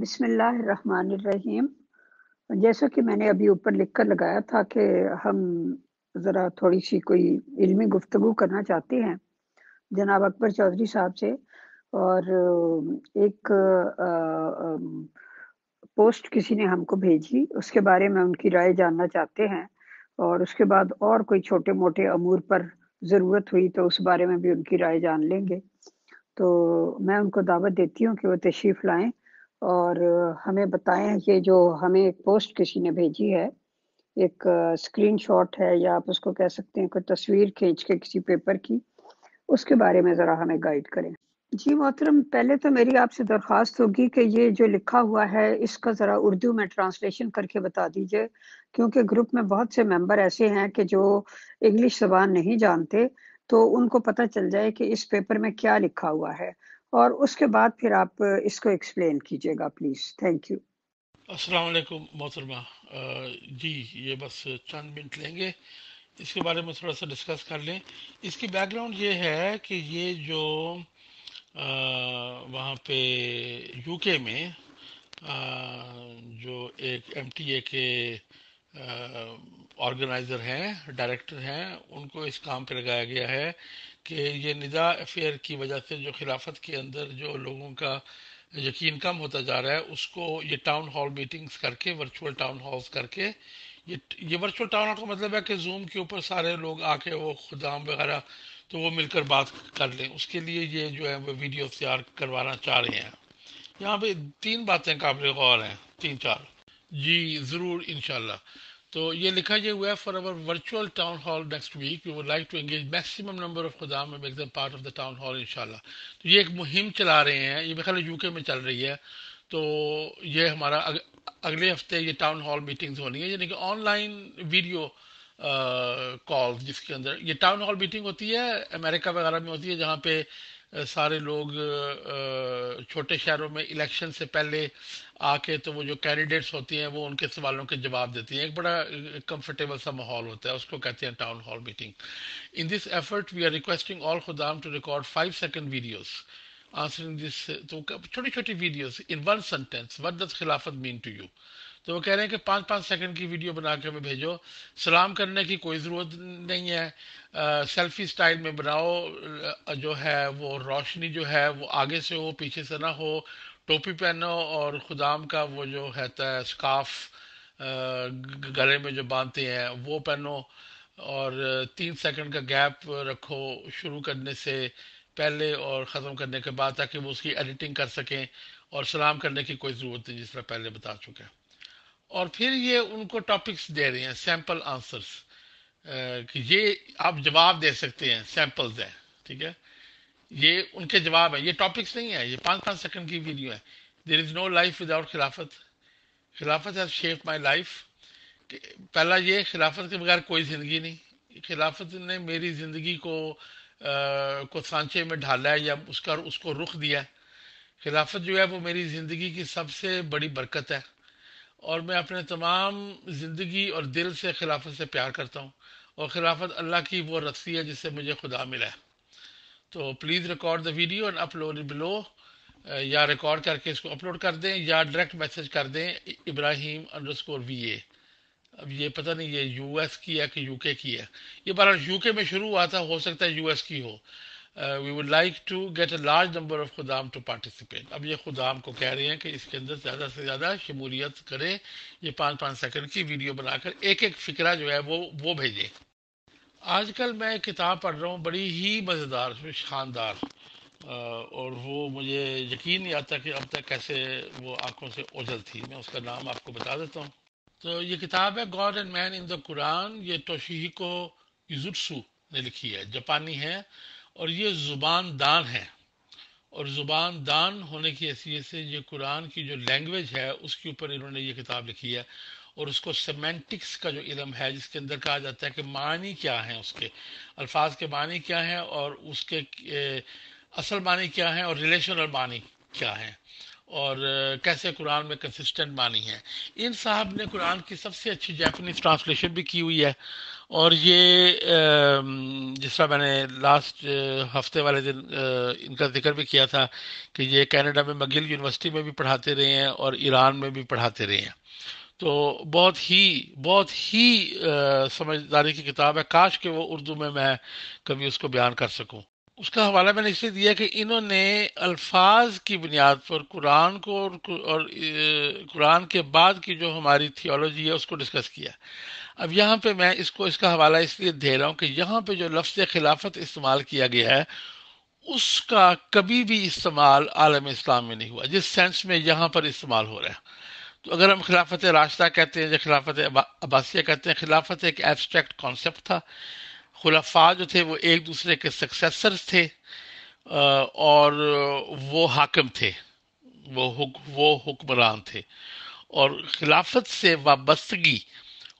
बिस्मिल्लाहिर्रहमानिर्रहीम। जैसा कि मैंने अभी ऊपर लिख कर लगाया था कि हम ज़रा थोड़ी सी कोई इल्मी गुफ्तगू करना चाहते हैं, जनाब अकबर चौधरी साहब से, और एक पोस्ट किसी ने हमको भेजी, उसके बारे में उनकी राय जानना चाहते हैं, और उसके बाद और कोई छोटे मोटे अमूर पर ज़रूरत हुई तो उस बारे में भी उनकी राय जान लेंगे। तो मैं उनको दावत देती हूँ कि वो तशरीफ़ लाएँ और हमें बताएँ ये जो हमें एक पोस्ट किसी ने भेजी है, एक स्क्रीनशॉट है या आप उसको कह सकते हैं कोई तस्वीर खींच के किसी पेपर की, उसके बारे में ज़रा हमें गाइड करें। जी मोहतरम, पहले तो मेरी आपसे दरख्वास्त होगी कि ये जो लिखा हुआ है, इसका ज़रा उर्दू में ट्रांसलेशन करके बता दीजिए, क्योंकि ग्रुप में बहुत से मेंबर ऐसे हैं कि जो इंग्लिश जबान नहीं जानते तो उनको पता चल जाए कि इस पेपर में क्या लिखा हुआ है। और उसके बाद फिर आप इसको एक्सप्लेन कीजिएगा प्लीज़ थैंक यू अस्सलाम वालेकुम मोहतरमा। जी ये बस चंद मिनट लेंगे। इसके बारे में थोड़ा सा डिस्कस कर लें। इसकी बैकग्राउंड ये है कि ये जो आ, वहाँ पे यूके में आ, जो एक एमटीए के ऑर्गेनाइज़र हैं, डायरेक्टर हैं, उनको इस काम पर लगाया गया है कि ये निदा अफेयर की वजह से जो खिलाफत के अंदर जो लोगों का यकीन कम होता जा रहा है, उसको ये टाउन हॉल मीटिंग्स करके वर्चुअल टाउन हॉल्स करके, ये ये वर्चुअल टाउन हॉल का मतलब है कि जूम के ऊपर सारे लोग आके वो खुदाम वगैरह तो वो मिलकर बात कर लें। उसके लिए ये जो है, वो वीडियो तैयार करवाना चाह रहे हैं। यहाँ पे तीन बातें काबिल गौर हैं, तीन चार। जी ज़रूर इनशाला तो ये लिखा ये हुआ है for our virtual town hall next week we would like to engage maximum number of खुदाम make them part of the town hall इंशाल्लाह तो ये एक मुहिम चला रहे हैं ये मेरे यूके में चल रही है। तो ये हमारा अग, अगले हफ़्ते ये टाउन हॉल मीटिंग्स होनी है यानी कि ऑनलाइन वीडियो कॉल जिसके अंदर। ये टाउन हॉल मीटिंग होती है अमेरिका वगैरह में होती है जहाँ पे सारे लोग छोटे शहरों में इलेक्शन से पहले आके तो वो जो कैंडिडेट्स होती हैं, वो उनके सवालों के जवाब देती हैं। एक बड़ा कंफर्टेबल सा माहौल होता है, उसको कहते हैं town hall meeting in this effort we are requesting all खुदाम to record five second videos answering this तो छोटी छोटी videos in one sentence what does खिलाफत मीन टू यू तो वो कह रहे हैं कि पाँच पाँच सेकंड की वीडियो बना के हमें भेजो। सलाम करने की कोई ज़रूरत नहीं है। सेल्फी स्टाइल में बनाओ। जो है वो रोशनी जो है वो आगे से हो, पीछे से ना हो। टोपी पहनो और खुदाम का वो जो है स्काफ गले में जो बांधते हैं, वो पहनो। और तीन सेकंड का गैप रखो शुरू करने से। पहले और ख़त्म करने के बाद ताकि वो उसकी एडिटिंग कर सकें और सलाम करने की कोई ज़रूरत नहीं जिस तरह पहले बता चुके हैं। और फिर ये उनको टॉपिक्स दे रहे हैं सैंपल आंसर्स कि ये आप जवाब दे सकते हैं सैंपल्स हैं, ठीक है? ये उनके जवाब है। ये टॉपिक्स नहीं है, ये पाँच पाँच सेकंड की वीडियो है। There is no life without खिलाफत। खिलाफत हैज़ शेप माई लाइफ पहला ये, खिलाफत के बगैर कोई ज़िंदगी नहीं। खिलाफत ने मेरी ज़िंदगी को को सांचे में ढाला है या उसका, उसको रुख दिया है। खिलाफत जो है वो मेरी ज़िंदगी की सबसे बड़ी बरकत है। और मैं अपने तमाम ज़िंदगी और दिल से खिलाफत से प्यार करता हूँ। और खिलाफत अल्लाह की वो रस्सी है जिससे मुझे खुदा मिला है। तो please record the video and upload below या रिकॉर्ड करके इसको अपलोड कर दें या डायरेक्ट मैसेज कर दें। Ibrahim underscore V A अब ये पता नहीं, ये यूएस की है कि यूके की है? ये बार यूके में शुरू हुआ था, हो सकता है यूएस की हो। We would like to get a large number of खुदाम टू पार्टिसिपेट अब ये खुदाम को कह रहे हैं कि इसके अंदर ज़्यादा से ज़्यादा शमूलियत करें, ये पाँच पाँच सेकंड की वीडियो बनाकर एक एक फिक्रा जो है वो वो भेजें। आजकल मैं किताब पढ़ रहा हूँ, बड़ी ही मज़ेदार शानदार। और वो मुझे यकीन नहीं आता कि अब तक कैसे वो आँखों से ओझल थी। मैं उसका नाम आपको बता देता हूँ। तो ये किताब है God and man in the Quran, ये टोशीको युजुत्सु ने लिखी है, जापानी है, और ये ज़ुबान दान है। और ज़ुबान दान होने की हैसियत से ये कुरान की जो लैंग्वेज है, उसके ऊपर इन्होंने ये किताब लिखी है, और उसको सेमेंटिक्स का जो इलम है, जिसके अंदर कहा जाता है कि मानी क्या है उसके, अल्फाज के मानी क्या हैं, और उसके असल मानी क्या है, और रिलेशनल मानी क्या है। और कैसे कुरान में कंसिस्टेंट मानी है। इन साहब ने कुरान की सबसे अच्छी जैपनीज ट्रांसलेशन भी की हुई है। और ये जिस तरह मैंने लास्ट हफ़्ते वाले दिन इनका ज़िक्र भी किया था कि ये कनाडा में मगिल यूनिवर्सिटी में भी पढ़ाते रहे हैं और ईरान में भी पढ़ाते रहे हैं। तो बहुत ही बहुत ही समझदारी की किताब है। काश कि वो उर्दू में मैं कभी उसको बयान कर सकूँ। उसका हवाला मैंने इसलिए दिया कि इन्होंने अल्फाज की बुनियाद पर कुरान को और, और कुरान के बाद की जो हमारी थियोलॉजी है उसको डिस्कस किया। अब यहाँ पे मैं इसको इसका हवाला इसलिए दे रहा हूँ कि यहाँ पे जो लफ्ज़ खिलाफत इस्तेमाल किया गया है उसका कभी भी इस्तेमाल आलम इस्लाम में नहीं हुआ जिस सेंस में यहाँ पर इस्तेमाल हो रहा है। तो अगर हम खिलाफत रास्ता कहते हैं या खिलाफत अब्बासिया कहते हैं खिलाफत एक एब्स्ट्रैक्ट कॉन्सेप्ट था। खुलाफा जो थे वो एक दूसरे के सक्सेसर्स थे और वो हाकम थे वो हुक, वो हुक्मरान थे। और खिलाफत से वाबस्तगी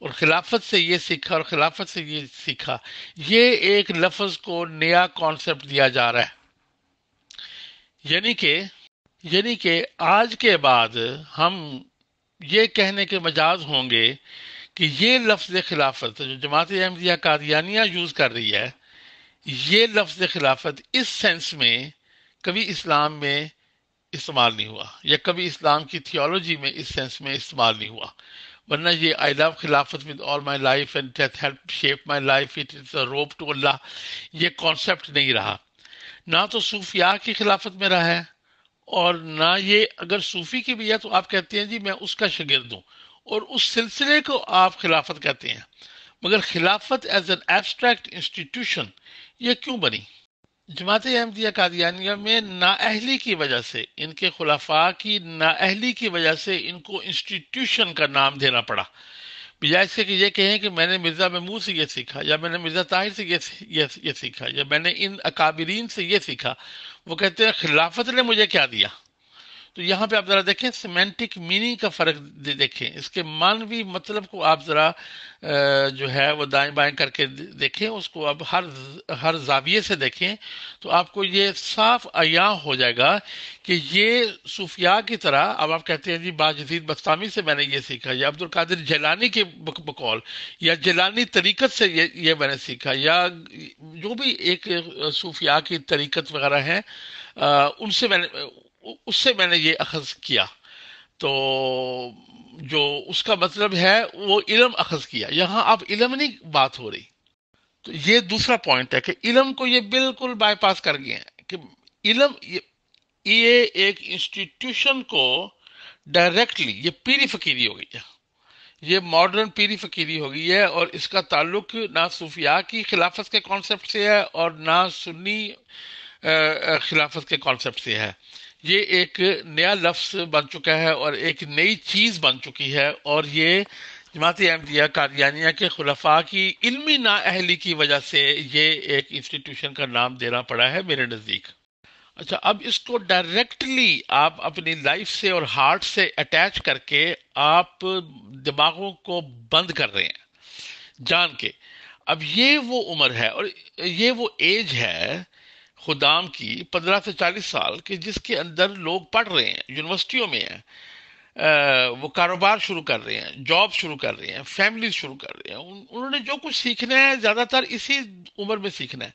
और खिलाफत से ये सीखा और खिलाफत से ये सीखा ये एक लफ्ज को नया कॉन्सेप्ट दिया जा रहा है। यानी कि यानी कि आज के बाद हम ये कहने के मजाज होंगे कि ये लफ्ज खिलाफत जो जमात अहमदिया कादियानिया यूज़ कर रही है, ये लफ्ज खिलाफत इस सेंस में कभी इस्लाम में इस्तेमाल नहीं हुआ, या कभी इस्लाम की थियोलॉजी में इस सेंस में इस्तेमाल नहीं हुआ। वरना ये आई लव खिलाफत with all my life and death help shape my life it is rope to Allah ये कॉन्सेप्ट नहीं रहा। ना तो सूफिया की खिलाफत में रहा है, और ना ये अगर सूफी की भी है तो आप कहते हैं, जी, मैं उसका शगिर्द हूँ। और उस सिलसिले को आप खिलाफत कहते हैं। मगर खिलाफत एज एन एब्स्ट्रैक्ट इंस्टीट्यूशन ये क्यों बनी? जमात अहमदिया कादियानिया में नाअहली की वजह से इनके खुलाफा की नाअहली की वजह से इनको इंस्टीट्यूशन का नाम देना पड़ा। बजाय इसके कि ये कहें कि मैंने मिर्ज़ा महमूद से ये सीखा या मैंने मिर्ज़ा ताहिर से ये ये, ये सीखा या मैंने इन अकाबरीन से ये सीखा वो कहते हैं खिलाफत ने मुझे क्या दिया? तो यहाँ पे आप जरा देखें सिमेंटिक मीनिंग का फ़र्क दे, देखें। इसके मानवी मतलब को आप जरा जो है वो दाएँ बाएँ करके देखें उसको अब हर हर जाविये से देखें तो आपको ये साफ़ अया हो जाएगा कि ये सूफिया की तरह अब आप कहते हैं जी बाजीद बस्तामी से मैंने ये सीखा या अब्दुल कादिर जलानी के बकौल या जलानी तरीकत से ये ये मैंने सीखा या जो भी एक सूफिया की तरीकत वगैरह है उनसे मैंने उससे मैंने ये अखज किया। तो जो उसका मतलब है वो इलम अखज किया। यहाँ अब इलम नहीं बात हो रही। तो ये दूसरा पॉइंट है कि इलम को ये बिल्कुल बाईपास कर गए कि इलम ये, ये एक इंस्टीट्यूशन को डायरेक्टली ये पीरी फकीरी हो गई है। ये मॉडर्न पीरी फकीरी हो गई है और इसका ताल्लुक ना सूफिया की खिलाफत के कॉन्सेप्ट से है और ना सुन्नी खिलाफत के कॉन्सेप्ट से है। ये एक नया लफ्स बन चुका है और एक नई चीज़ बन चुकी है और ये जमात अहमदिया कादियानिया के खुलफा की इल्मी नाअहली की वजह से ये एक इंस्टीट्यूशन का नाम देना पड़ा है मेरे नज़दीक। अच्छा अब इसको डायरेक्टली आप अपनी लाइफ से और हार्ट से अटैच करके आप दिमागों को बंद कर रहे हैं, जान के। अब ये वो उम्र है और ये वो एज है खुदाम की पंद्रह से चालीस साल के जिसके अंदर लोग पढ़ रहे हैं यूनिवर्सिटियों में हैं वो कारोबार शुरू कर रहे हैं जॉब शुरू कर रहे हैं फैमिली शुरू कर रहे हैं। उन, उन्होंने जो कुछ सीखना है ज़्यादातर इसी उम्र में सीखना है।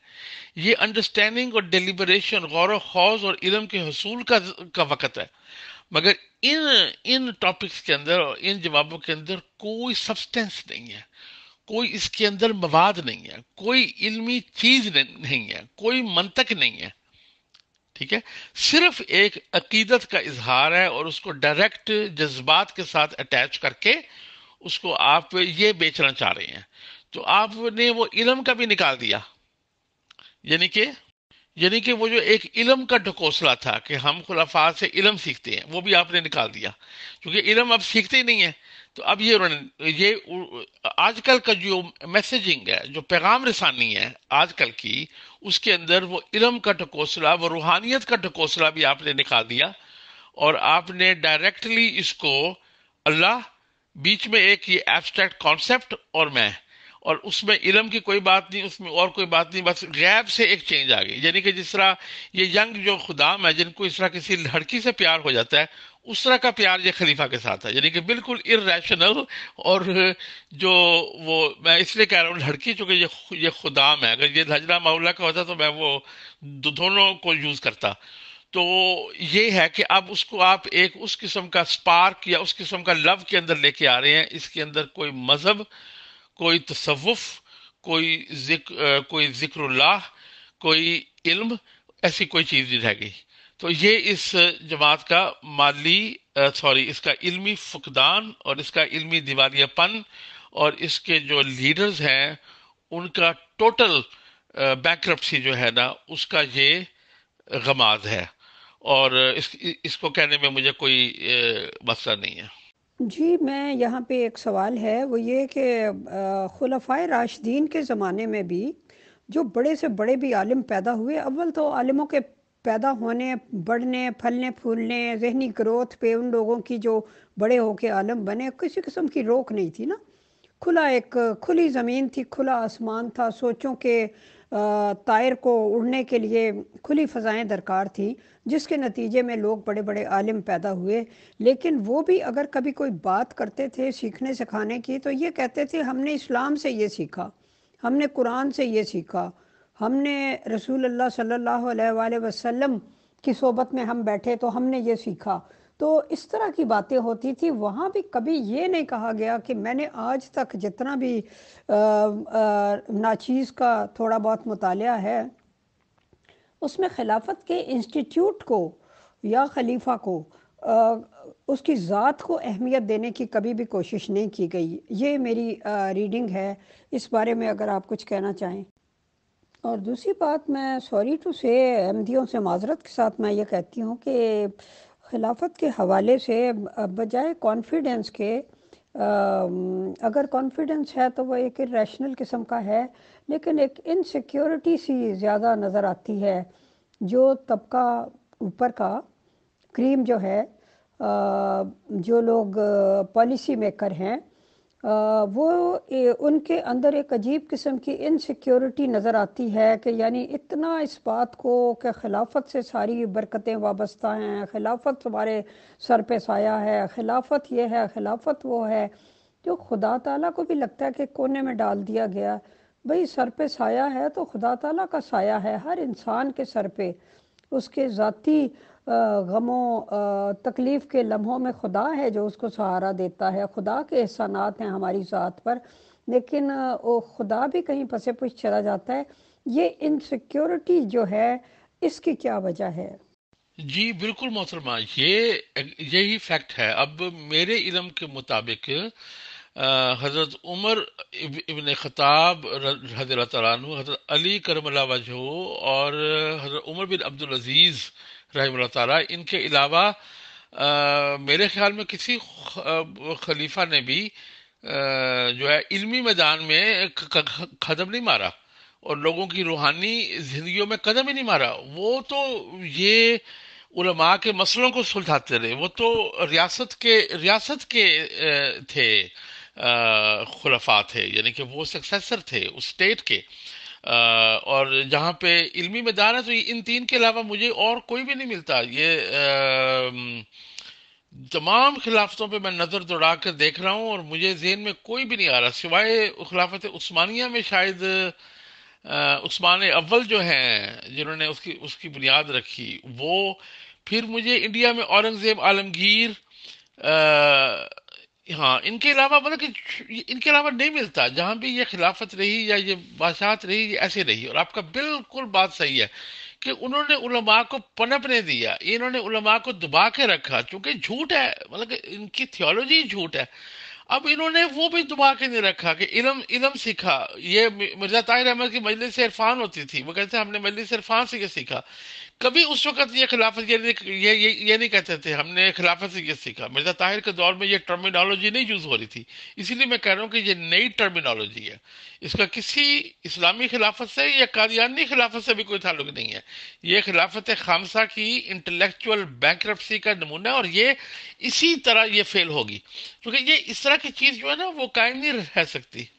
ये अंडरस्टैंडिंग और डिलीबरेशन गौर खौज और इलम के हसूल का का वक़्त है। मगर इन इन टॉपिक्स के अंदर और इन जवाबों के अंदर कोई सब्सटेंस नहीं है। कोई इसके अंदर मवाद नहीं है, कोई इल्मी चीज़ नहीं है, कोई मंतक नहीं है। ठीक है? सिर्फ़ एक अकीदत का इजहार है और उसको डायरेक्ट जज्बात के साथ अटैच करके उसको आप ये बेचना चाह रहे हैं। तो आपने वो इलम का भी निकाल दिया। यानी कि यानी कि वो जो एक इलम का ढकोसला था कि हम खुलाफा से इलम सीखते हैं, वो भी आपने निकाल दिया। क्योंकि इलम अब सीखते ही नहीं है। तो अब ये ये आजकल का जो मैसेजिंग है, जो पैगाम रसानी है, आजकल की, उसके अंदर वो इलम का टकोसला, वो रूहानियत का टकोसला भी आपने निकाल दिया और आपने डायरेक्टली इसको अल्लाह, बीच में एक ये एब्स्ट्रैक्ट कॉन्सेप्ट और मैं और उसमें इलम की कोई बात नहीं, उसमें और कोई बात नहीं, बस गैब से एक चेंज आ गई। यानी कि जिस तरह ये यंग जो खुदाम है जिनको इस तरह किसी लड़की से प्यार हो जाता है, उस तरह का प्यार ये खलीफा के साथ है। यानी कि बिल्कुल इरेशनल और जो वो, मैं इसलिए कह रहा हूँ लड़की, चूँकि ये ये खुदाम है अगर ये हजरा माउला का होता तो मैं वो दोनों को यूज़ करता। तो ये है कि अब उसको आप एक उस किस्म का स्पार्क या उस किस्म का लव के अंदर लेके आ रहे हैं, इसके अंदर कोई मज़हब कोई तसवुफ कोई ज़िक्र कोई जिक्रुल्लाह कोई इल्म ऐसी कोई चीज़ नहीं रह गई। तो ये इस जमात का माली सॉरी इसका इल्मी फुकदान और इसका इल्मी दिवालियापन और इसके जो लीडर्स हैं उनका टोटल बैंक्रप्सी जो है ना उसका ये गमाज है। और इस, इसको कहने में मुझे कोई मसला नहीं है। जी, मैं यहाँ पे एक सवाल है, वो ये कि खुलफाए राशदीन के ज़माने में भी जो बड़े से बड़े भी आलिम पैदा हुए, अव्वल तो आलिमों के पैदा होने, बढ़ने, फलने, फूलने, जहनी ग्रोथ पे उन लोगों की जो बड़े होके आलम बने, किसी किस्म की रोक नहीं थी ना। खुला एक खुली ज़मीन थी, खुला आसमान था, सोचों के तायर को उड़ने के लिए खुली फ़जाएँ दरकार थी, जिसके नतीजे में लोग बड़े बड़े आलिम पैदा हुए। लेकिन वो भी अगर कभी कोई बात करते थे सीखने सिखाने की तो ये कहते थे, हमने इस्लाम से ये सीखा, हमने कुरान से ये सीखा, हमने रसूल अल्लाह सल्लल्लाहु अलैहि वसल्लम की सोबत में हम बैठे तो हमने ये सीखा। तो इस तरह की बातें होती थी। वहाँ भी कभी ये नहीं कहा गया कि मैंने आज तक जितना भी नाचीज़ का थोड़ा बहुत मुताल है उसमें खिलाफत के इंस्टीट्यूट को या खलीफा को आ, उसकी ज़ात को अहमियत देने की कभी भी कोशिश नहीं की गई। ये मेरी आ, रीडिंग है। इस बारे में अगर आप कुछ कहना चाहें। और दूसरी बात मैं सॉरी टू से अहमदियों से माजरत के साथ मैं ये कहती हूँ कि खिलाफत के हवाले से बजाय कॉन्फिडेंस के अगर कॉन्फिडेंस है तो वह एक रैशनल किस्म का है, लेकिन एक इनसिक्योरिटी सी ज़्यादा नज़र आती है, जो तबका ऊपर का क्रीम जो है जो लोग पॉलिसी मेकर हैं वो उनके अंदर एक अजीब किस्म की इनसिक्योरिटी नज़र आती है कि यानी इतना इस बात को कि खिलाफत से सारी बरकतें वाबस्ता हैं, खिलाफत हमारे सर पे साया है, खिलाफत ये है, खिलाफत वो है। जो खुदा ताला को भी लगता है कि कोने में डाल दिया गया, भाई सर पे साया है तो खुदा ताला का साया है, हर इंसान के सर पे। उसके ज़ाती गमों तकलीफ़ के लम्हों में खुदा है जो उसको सहारा देता है। खुदा के एहसानात हैं हमारी ज़ात पर। लेकिन वो खुदा भी कहीं पसे पुछ चला जाता है। ये इनसिक्योरिटी जो है, इसकी क्या वजह है? जी, बिल्कुल मोहतरमा ये यही फैक्ट है। अब मेरे इलम के मुताबिक हज़रत उमर इबन ख़ताब हज़रत हज़रत अली करमला वजह और हज़रत उमर बिन अब्दुल अज़ीज़ रही इनके अलावा मेरे ख्याल में किसी खलीफा ने भी आ, जो है इल्मी मैदान में कदम नहीं मारा और लोगों की रूहानी जिंदगियों में कदम ही नहीं मारा। वो तो ये उलमा के मसलों को सुलझाते रहे। वो तो रियासत के रियासत के थे खुलफा थे यानी कि वो सक्सेसर थे उस स्टेट के। और जहाँ पे इल्मी मैदान है तो इन तीन के अलावा मुझे और कोई भी नहीं मिलता। ये तमाम खिलाफतों पे मैं नज़र दौड़ा कर देख रहा हूँ और मुझे जेन में कोई भी नहीं आ रहा। सिवाय खिलाफत उस्मानिया में शायद उस्मान अव्वल जो हैं, जिन्होंने उसकी उसकी बुनियाद रखी, वो फिर मुझे इंडिया में औरंगज़ेब आलमगीर हाँ इनके अलावा मतलब कि इनके अलावा नहीं मिलता। जहाँ भी ये खिलाफत रही या ये बादशाहत रही, ये ऐसे रही। और आपका बिल्कुल बात सही है कि उन्होंने उलमा को पनपने दिया, इन्होंने उलमा को दबा के रखा, क्योंकि झूठ है। मतलब कि इनकी थियोलॉजी झूठ है। अब इन्होंने वो भी दबा के नहीं रखा कि इलम इलम सीखा। ये मिर्ज़ा ताहिर अहमद की मजलिस इरफान होती थी। वो कहते हैं, हमने मजलिस इरफान से ये सीखा। कभी उस वक्त ये खिलाफत ये ये ये, ये नहीं कहते थे हमने खिलाफत से ये सीखा। मिर्ज़ा ताहिर के दौर में ये टर्मिनोलॉजी नहीं यूज़ हो रही थी। इसीलिए मैं कह रहा हूँ कि ये नई टर्मिनोलॉजी है। इसका किसी इस्लामी खिलाफत से या कादियानी खिलाफत से भी कोई ताल्लुक नहीं है। ये खिलाफत खामसा की इंटेलेक्चुअल बैंक का नमूना है और ये इसी तरह ये फेल होगी। क्योंकि ये इस तरह की चीज़ जो है ना वो कायम नहीं रह सकती।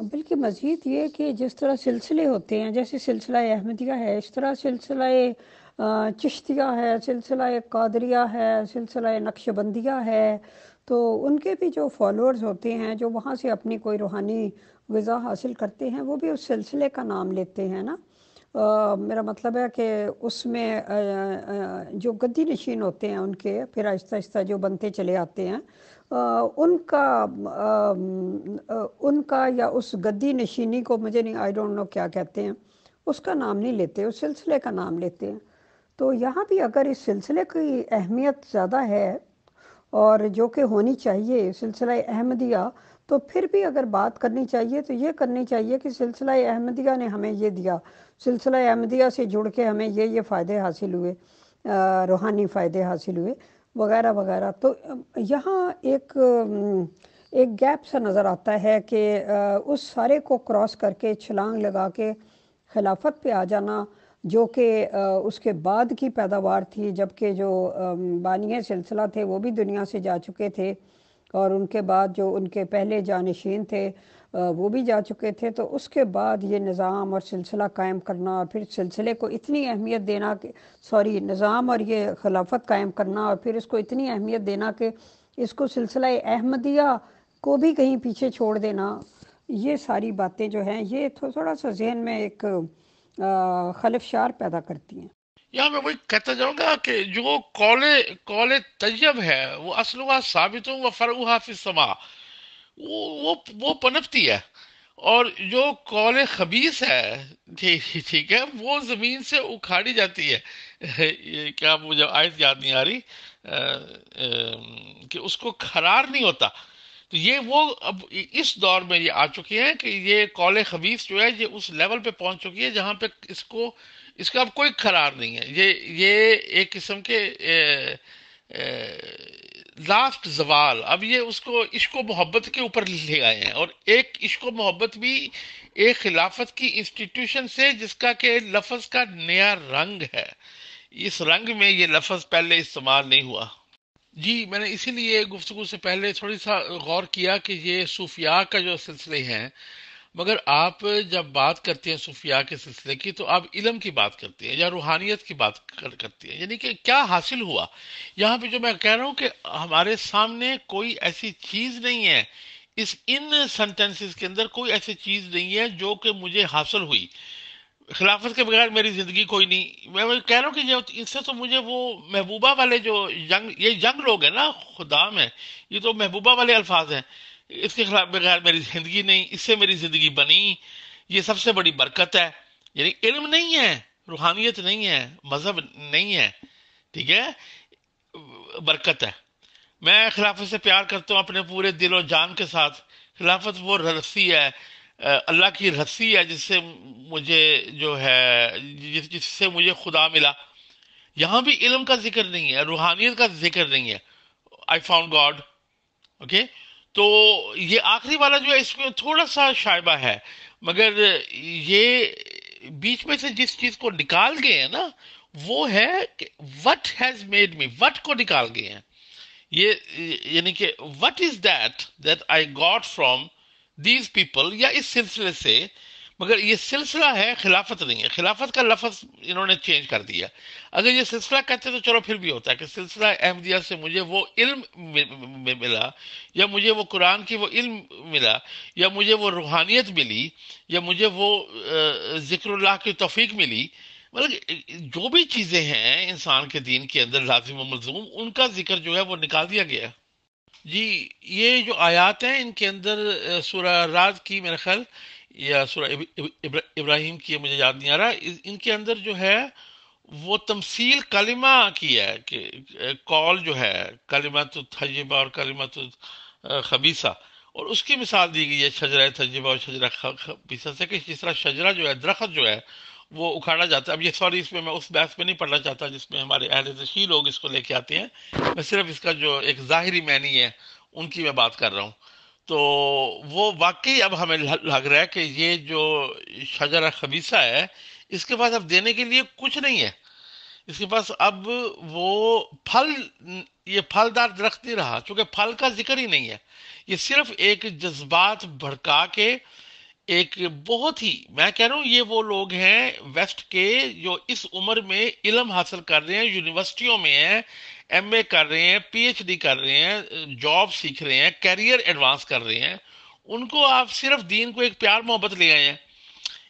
बल्कि मज़ीद ये कि जिस तरह सिलसिले होते हैं जैसे सिलसिला अहमदिया है इस तरह सिलसिला चिश्तिया है सिलसिला कादरिया है सिलसिला नक्शबंदिया है तो उनके भी जो फॉलोअर्स होते हैं जो वहाँ से अपनी कोई रूहानी गज़ा हासिल करते हैं वो भी उस सिलसिले का नाम लेते हैं ना। आ, मेरा मतलब है कि उसमें जो गद्दी नशीन होते हैं उनके फिर आहिस्ता आहिस्ता जो बनते चले आते हैं उनका उनका या उस गद्दी नशीनी को, मुझे नहीं आई डोंट नो क्या कहते हैं, उसका नाम नहीं लेते, उस सिलसिले का नाम लेते हैं। तो यहाँ भी अगर इस सिलसिले की अहमियत ज़्यादा है और जो कि होनी चाहिए, सिलसिला अहमदिया तो फिर भी अगर बात करनी चाहिए तो ये करनी चाहिए कि सिलसिला अहमदिया ने हमें ये दिया। सिलसिला अहमदिया से जुड़ के हमें ये ये फ़ायदे हासिल हुए रूहानी फ़ायदे हासिल हुए। वगैरह वगैरह। तो यहाँ एक एक गैप सा नज़र आता है कि उस सारे को क्रॉस करके, छलांग लगा के, खिलाफत पे आ जाना, जो कि उसके बाद की पैदावार थी, जबकि जो बानिय सिलसिला थे, वो भी दुनिया से जा चुके थे, और उनके बाद जो उनके पहले जानशीन थे वो भी जा चुके थे तो उसके बाद ये निज़ाम और सिलसिला कायम करना और फिर सिलसिले को इतनी अहमियत देना कि, सॉरी, निज़ाम और ये खिलाफत कायम करना और फिर इसको इतनी अहमियत देना कि इसको सिलसिला अहमदिया को भी कहीं पीछे छोड़ देना, ये सारी बातें जो हैं, ये थोड़ा सा जहन में एक खलफशार पैदा करती हैं। यहाँ मैं वही कहता जाऊँगा कि जो कौले कौले तैयब है, वो असलुआ साबित व फरुहा समा। वो वो वो पनपती है। और जो कौल खबीस है ठीक है वो ज़मीन से उखाड़ी जाती है। ये क्या मुझे आयत याद नहीं आ रही? आ, आ, कि उसको खरार नहीं होता। तो ये वो अब इस दौर में ये आ चुके हैं कि ये कौल खबीस जो है ये उस लेवल पे पहुँच चुकी है जहाँ पे इसको इसका अब कोई खरार नहीं है। ये ये एक किस्म के ए, ए, लास्ट जवाल, अब ये उसको, इश्को मोहब्बत के ऊपर ले आए हैं। और एक इश्को मोहब्बत भी एक खिलाफत की इंस्टीट्यूशन से, जिसका के लफज का नया रंग है। इस रंग में ये लफज पहले इस्तेमाल नहीं हुआ। जी, मैंने इसीलिए गुफ्तु से पहले थोड़ी सा गौर किया कि ये सूफिया का जो सिलसिले हैं मगर आप जब बात करते हैं सूफिया के सिलसिले की तो आप इलम की बात करते हैं या रूहानियत की बात कर, करती हैं। यानी कि क्या हासिल हुआ? यहाँ पे जो मैं कह रहा हूँ कि हमारे सामने कोई ऐसी चीज़ नहीं है इस इन सेंटेंसेस के अंदर कोई ऐसी चीज़ नहीं है जो कि मुझे हासिल हुई। खिलाफत के बगैर मेरी ज़िंदगी कोई नहीं। मैं कह रहा हूँ कि इससे तो मुझे वो महबूबा वाले जो यंग ये यंग लोग हैं ना खुदा में ये तो महबूबा वाले अल्फाज हैं। इसके खिलाफ बगैर मेरी ज़िंदगी नहीं, इससे मेरी ज़िंदगी बनी। ये सबसे बड़ी बरकत है। यानी इल्म नहीं है, रूहानियत नहीं है, मज़हब नहीं है। ठीक है? बरकत है। मैं खिलाफत से प्यार करता हूँ अपने पूरे दिल और जान के साथ। खिलाफत वो रस्सी है अल्लाह की रस्सी है जिससे मुझे जो है, जिस, जिससे मुझे खुदा मिला। यहाँ भी इल्म का ज़िक्र नहीं है, रूहानियत का ज़िक्र नहीं है। आई फाउंड गॉड ओके तो ये आखिरी वाला जो है, इसमें थोड़ा सा शायबा है। मगर ये बीच में से जिस चीज़ को निकाल गए हैं ना, वो है what has made me what को निकाल गए हैं। ये, यानी कि what is that that I got from these people या इस सिलसिले से मगर ये सिलसिला है, खिलाफत नहीं है। खिलाफत का लफज इन्होंने चेंज कर दिया। अगर ये सिलसिला कहते तो चलो फिर भी होता है कि सिलसिला अहमदिया से मुझे वो इल्म मिला, या मुझे वो कुरान की वो इल्म मिला, या मुझे वो रूहानियत मिली, या मुझे वो ज़िक्र की तोफीक मिली मतलब जो भी चीज़ें हैं इंसान के दीन के अंदर लाजिम मलजूम उनका ज़िक्र जो है वो निकाल दिया गया। जी, ये जो आयात हैं इनके अंदर सूरह रात की मेरा ख्याल या सूरह इब्राहिम की मुझे याद नहीं आ रहा। इनके अंदर जो है, वो तमसील कलिमा की है कि कॉल जो है कलिमा तो थजिबा और कलिमा तो खबीसा। और उसकी मिसाल दी गई है, शजरा थजिबा और शजरा खबीसा से कि जिस तरह शजरा जो है, दरख्त जो है, वो उखाड़ा जाता है। अब ये, सॉरी, इसमें मैं उस बहस में नहीं पढ़ना चाहता जिसमें हमारे अहल तशी लोग इसको लेके आते हैं। मैं सिर्फ़ इसका जो एक ज़ाहरी मैनी है, उनकी मैं बात कर रहा हूँ। तो वो वाकई अब हमें लग रहा है कि ये जो शजरा खबीसा है, इसके पास अब देने के लिए कुछ नहीं है। इसके पास अब वो फल, ये फलदार दरख्त नहीं रहा क्योंकि फल का ज़िक्र ही नहीं है। ये सिर्फ़ एक जज्बात भड़का के एक बहुत ही, मैं कह रहा हूँ, ये वो लोग हैं, वेस्ट के, जो इस उम्र में इलम हासिल कर रहे हैं, यूनिवर्सिटियों में हैं एमए कर रहे हैं पीएचडी कर रहे हैं जॉब सीख रहे हैं कैरियर एडवांस कर रहे हैं उनको आप सिर्फ़ दीन को एक प्यार मोहब्बत ले आए हैं।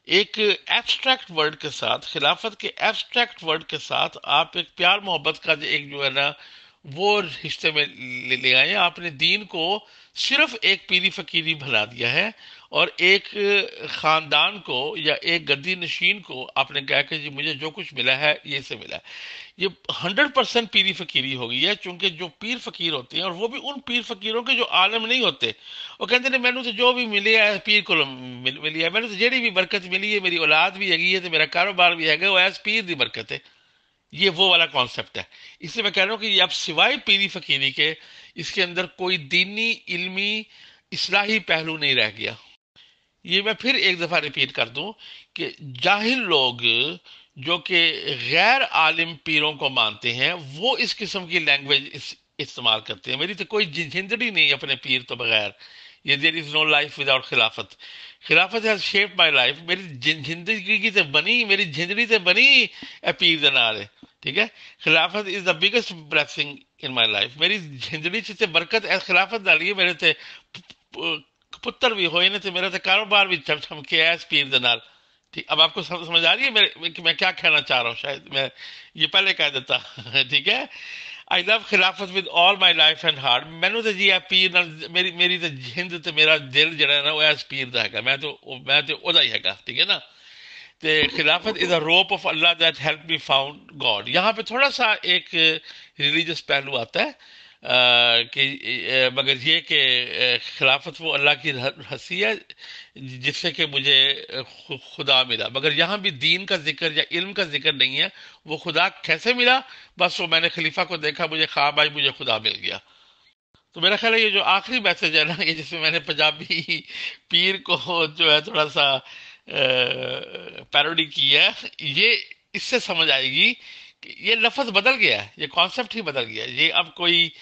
एक एब्स्ट्रैक्ट वर्ड के साथ खिलाफत के एब्स्ट्रैक्ट वर्ड के साथ आप एक प्यार मोहब्बत का एक जो है ना वो हिस्से में ले, ले आए आपने दीन को सिर्फ़ एक पीरी फकीरी बना दिया है। और एक खानदान को या एक गद्दी नशीन को आपने कहा कि जी मुझे जो कुछ मिला है ये से मिला है। ये हंड्रेड परसेंट पीरी फकीरी हो गई है क्योंकि जो पीर फकीर होते हैं और वो भी उन पीर फकीरों के जो आलम नहीं होते। वो कहते हैं मैंने तो जो भी मिले है पीर को मिल, मिली है। मैंने तो जेड़ी भी बरकत मिली है मेरी औलाद भी हैगी है तो मेरा कारोबार भी है वो एज पीर की बरकत है। ये वो वाला कॉन्सेप्ट है। इसलिए मैं कह रहा हूँ कि अब सिवाय पीरी फकीरी के इसके अंदर कोई दीनी इल्मी इसलाही पहलू नहीं रह गया। ये मैं फिर एक दफ़ा रिपीट कर दूँ कि जाहिल लोग जो कि गैर आलिम पीरों को मानते हैं वो इस किस्म की लैंग्वेज इस, इस्तेमाल करते हैं। मेरी तो कोई ज़िंदगी नहीं अपने पीर तो बगैर। ये there is no life without खिलाफत। खिलाफत हैज़ शेप माई लाइफ मेरी ज़िंदगी की तो बनी मेरी ज़िंदगी तो बनी ए पीर के नाल। ठीक है? खिलाफत is the biggest blessing in my life मेरी ज़िंदगी से बरकत खिलाफत डाली मेरे से पुत्र भी हो ने तो मेरा तो कारोबार भी चम चमके है पीर के नाल। ठीक, अब आपको समझ आ रही है मेरे कि मैं क्या कहना चाह रहा हूँ? शायद मैं ये पहले कह देता। ठीक है? आई लव खिलाफत with all my life and heart मैनू तो जी पीर मेरी मेरी तो जिंद तो मेरा दिल जरा ना, वो एस पीर का है मैं तो मैं तो ओदा ही है ठीक है ना? तो खिलाफत is a rope of Allah that help me found God यहाँ पे थोड़ा सा एक रिलीजियस पहलू आता है। कि मगर ये कि खिलाफत वो अल्लाह की हँसी है, जिससे कि मुझे खुदा मिला। मगर यहाँ भी दीन का ज़िक्र या इल्म का ज़िक्र नहीं है। वो खुदा कैसे मिला? बस वो मैंने खलीफा को देखा, मुझे ख्वाब आई, मुझे खुदा मिल गया। तो मेरा ख्याल है ये जो आखिरी मैसेज है ना, ये जिसमें मैंने पंजाबी पीर को जो है थोड़ा सा पैरोडी की है, ये इससे समझ आएगी ये लफज बदल गया है, ये कॉन्सेप्ट ही बदल गया ये अब कोई,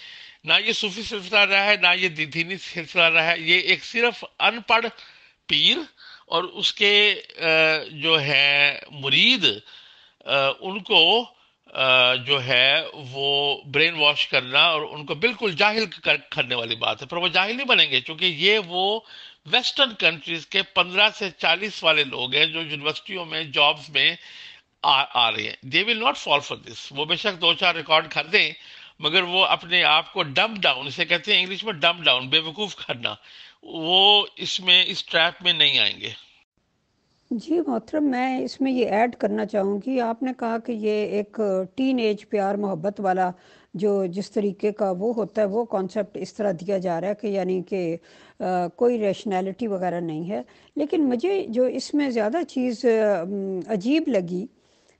ना ये सूफी सिलसिला रहा है, ना ये दीनी सिलसिला रहा है। ये एक सिर्फ़ अनपढ़ पीर और उसके जो है मुरीद उनको जो है वो ब्रेन वॉश करना और उनको बिल्कुल जाहिल करने वाली बात है। पर वो जाहिल नहीं बनेंगे क्योंकि ये वो वेस्टर्न कंट्रीज़ के 15 से 40 वाले लोग हैं जो यूनिवर्सिटियों में जॉब्स में आ, आ रहे हैं। They will not fall for this वो बेशक दो चार रिकॉर्ड कर दें मगर वो अपने आप को डम डाउन इसे कहते हैं इंग्लिश में डम डाउन बेवकूफ़ करना। वो इसमें इस ट्रैप में नहीं आएँगे। जी मोहतरम मैं इसमें ये ऐड करना चाहूँगी। आपने कहा कि ये एक टीन एज प्यार मोहब्बत वाला जो जिस तरीके का वो होता है वो कॉन्सेप्ट इस तरह दिया जा रहा है कि यानी कि कोई रेशनैलिटी वगैरह नहीं है। लेकिन मुझे जो इसमें ज़्यादा चीज़ अजीब लगी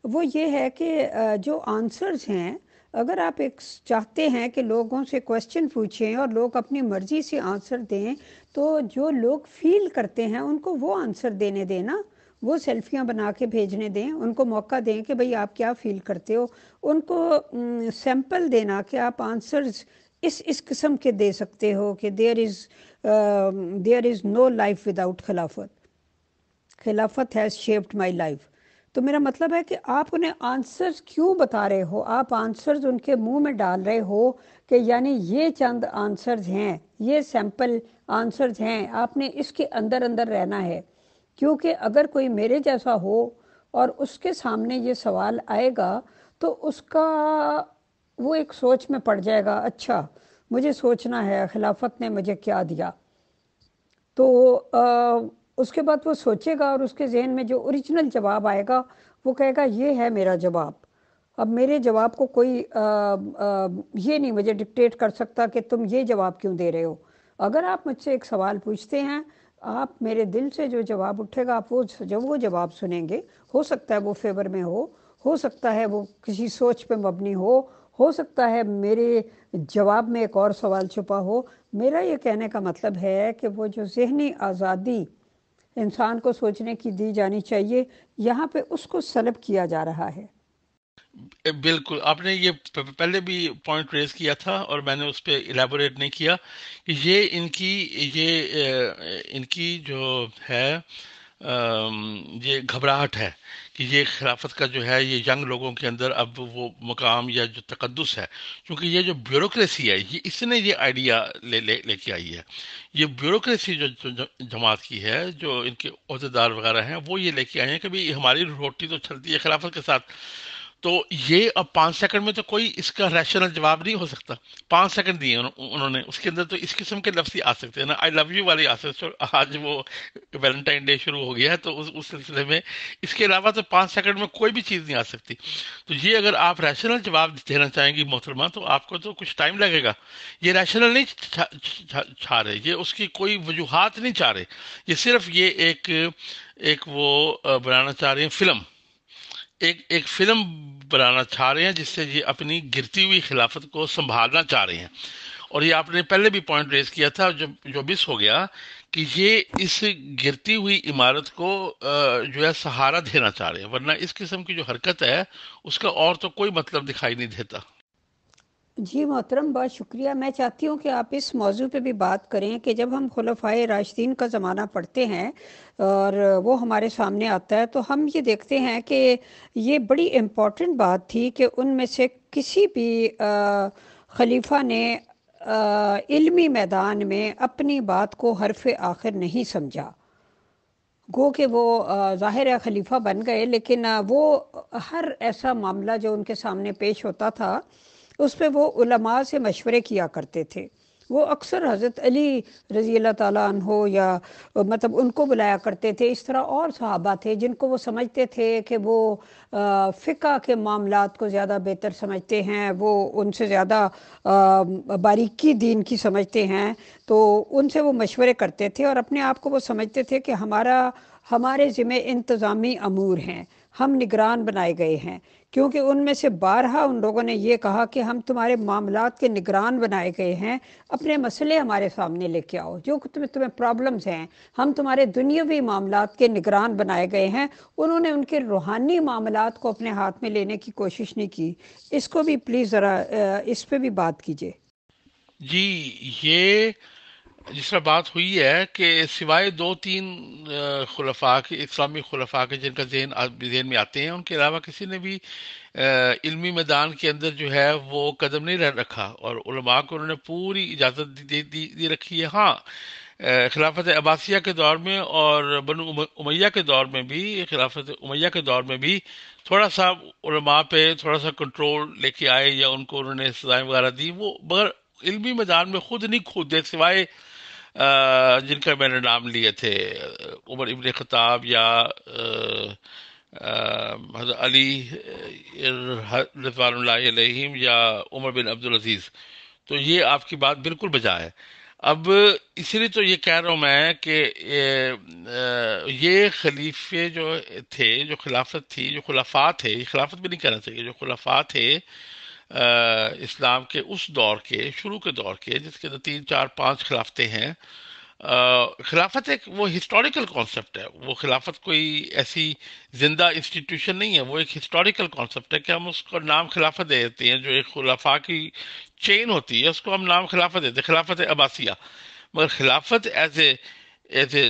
वो ये है कि जो आंसर्स हैं, अगर आप एक चाहते हैं कि लोगों से क्वेश्चन पूछें और लोग अपनी मर्ज़ी से आंसर दें तो जो लोग फील करते हैं, उनको वो आंसर देने देना वो सेल्फियाँ बना के भेजने दें, उनको मौका दें कि भाई आप क्या फील करते हो। उनको सैंपल देना कि आप आंसर्स इस इस किस्म के दे सकते हो कि there is there is no life without खिलाफत। खिलाफत हैज़ शेप्ड माई लाइफ तो मेरा मतलब है कि आप उन्हें आंसर्स क्यों बता रहे हो? आप आंसर्स उनके मुँह में डाल रहे हो कि यानी ये चंद आंसर्स हैं ये सैंपल आंसर्स हैं आपने इसके अंदर अंदर रहना है। क्योंकि अगर कोई मेरे जैसा हो और उसके सामने ये सवाल आएगा तो उसका वो एक सोच में पड़ जाएगा अच्छा मुझे सोचना है खिलाफत ने मुझे क्या दिया? तो आ, उसके बाद वो सोचेगा और उसके जहन में जो ओरिजिनल जवाब आएगा वो कहेगा ये है मेरा जवाब। अब मेरे जवाब को कोई आ, आ, ये नहीं मुझे डिक्टेट कर सकता कि तुम ये जवाब क्यों दे रहे हो। अगर आप मुझसे एक सवाल पूछते हैं आप मेरे दिल से जो जवाब उठेगा आप वो जब वो जवाब सुनेंगे हो सकता है वो फेवर में हो हो सकता है वो किसी सोच पे मबनी हो हो सकता है मेरे जवाब में एक और सवाल छुपा हो। मेरा ये कहने का मतलब है कि वो जो जहनी आज़ादी इंसान को सोचने की दी जानी चाहिए। यहाँ पे उसको सलब किया जा रहा है। बिल्कुल। आपने ये पहले भी पॉइंट रेज किया था और मैंने उस पर इलेबोरेट नहीं किया। कि ये इनकी ये इनकी जो है ये घबराहट है कि ये खिलाफत का जो है ये यंग लोगों के अंदर अब वो मकाम या जो तकदस है क्योंकि ये जो ब्यूरोक्रेसी है ये इसने ये आइडिया ले ले लेके आई है। ये ब्यूरोक्रेसी जो, जो जमात की है जो इनके अहदेदार वगैरह हैं वो ये लेके आए हैं कि भाई हमारी रोटी तो चलती है खिलाफत के साथ। तो ये अब पाँच सेकंड में तो कोई इसका रैशनल जवाब नहीं हो सकता। पाँच सेकंड दिए उन्होंने। उसके अंदर तो इस किस्म के लफ्ज आ सकते हैं ना। आई लव यू वाले आ सकते आज वो वैलेंटाइन डे शुरू हो गया है तो उस उस सिलसिले में इसके अलावा तो पाँच सेकंड में कोई भी चीज़ नहीं आ सकती। तो ये अगर आप रैशनल जवाब देना चाहेंगी मोहतरमा तो आपको तो कुछ टाइम लगेगा। ये रैशनल नहीं छा, छा, छा रहे। ये उसकी कोई वजूहत नहीं चाह रहे। ये सिर्फ़ ये एक एक वो बनाना चाह रहे हैं फ़िल्म। एक एक फ़िल्म बनाना चाह रहे हैं जिससे ये अपनी गिरती हुई खिलाफत को संभालना चाह रहे हैं। और ये आपने पहले भी पॉइंट रेज किया था, जो जो मिस हो गया कि ये इस गिरती हुई इमारत को जो है सहारा देना चाह रहे हैं। वरना इस किस्म की जो हरकत है, उसका और तो कोई मतलब दिखाई नहीं देता। जी, मोहतरम, बहुत शुक्रिया। मैं चाहती हूँ कि आप इस मौजू पे भी बात करें कि जब हम खुलफाए राशदीन का ज़माना पढ़ते हैं और वो हमारे सामने आता है तो हम ये देखते हैं कि ये बड़ी इंपॉर्टेंट बात थी कि उनमें से किसी भी खलीफा ने इल्मी मैदान में अपनी बात को हरफ आखिर नहीं समझा। गो के वो ज़ाहिर है खलीफा बन गए, लेकिन वो हर ऐसा मामला जो उनके सामने पेश होता था उस पर वो उलमा से मशवरे किया करते थे। वो अक्सर हज़रत अली रज़ी अल्लाह हो या मतलब उनको बुलाया करते थे। इस तरह और सहाबा थे जिनको वो समझते थे कि वो फ़िका के मामला को ज़्यादा बेहतर समझते हैं, वो उनसे ज़्यादा बारीकी दीन की समझते हैं। तो उनसे वो मशवरे करते थे और अपने आप को वो समझते थे कि हमारा, हमारे ज़िम्मे इंतज़ामी अमूर हैं। हम निगरान बनाए गए हैं। क्योंकि उनमें से बारहा उन लोगों ने ये कहा कि हम तुम्हारे मामला के निगरान बनाए गए हैं, अपने मसले हमारे सामने लेके आओ। जो तुम्हें तुम्हें प्रॉब्लम्स हैं, हम तुम्हारे दुनियावी मामला के निगरान बनाए गए हैं। उन्होंने उनके रूहानी मामला को अपने हाथ में लेने की कोशिश नहीं की। इसको भी प्लीज़ ज़रा इस पर भी बात कीजिए। जी, ये जिस तरह बात हुई है कि सिवाय दो तीन खुलफा के इस्लामी खुलफा के जिनका जहन जहन में आते हैं उनके अलावा किसी ने भी इल्मी मैदान के अंदर जो है वो कदम नहीं रह रखा और उलमा को उन्होंने पूरी इजाज़त दे दी, दी रखी है। हाँ खिलाफत अब्बासिया के दौर में और बनु उमैया के दौर में भी खिलाफत उमैया के दौर में भी थोड़ा सा उलमा पे थोड़ा सा कंट्रोल लेके आए या उनको उन्होंने सजाएँ वगैरह दी वो मगर इल्मी मैदान में खुद नहीं खुद सिवाय जिनका मैंने नाम लिए थे, उमर इबन खताब या अली रजवान या उमर बिन अब्दुल अज़ीज़। तो ये आपकी बात बिल्कुल बजा है अब इसलिए तो ये कह रहा हूँ मैं कि ये खलीफे जो थे, जो खिलाफत थी, जो खुलाफा थे खिलाफत भी नहीं कहना चाहिए, जो खुलाफा थे इस्लाम के उस दौर के, शुरू के दौर के, जिसके अंदर तीन, चार, पाँच खिलाफतें हैं खिलाफत एक वो हिस्टोरिकल कॉन्सेप्ट है। वो खिलाफत कोई ऐसी ज़िंदा इंस्टीट्यूशन नहीं है। वो एक हिस्टोरिकल कॉन्सेप्ट है कि हम उसको नाम खिलाफत दे देते हैं, जो एक खुलाफा की चेन होती है, उसको हम नाम खिलाफत देते हैं, खिलाफत अबासिया मगर खिलाफत as a as a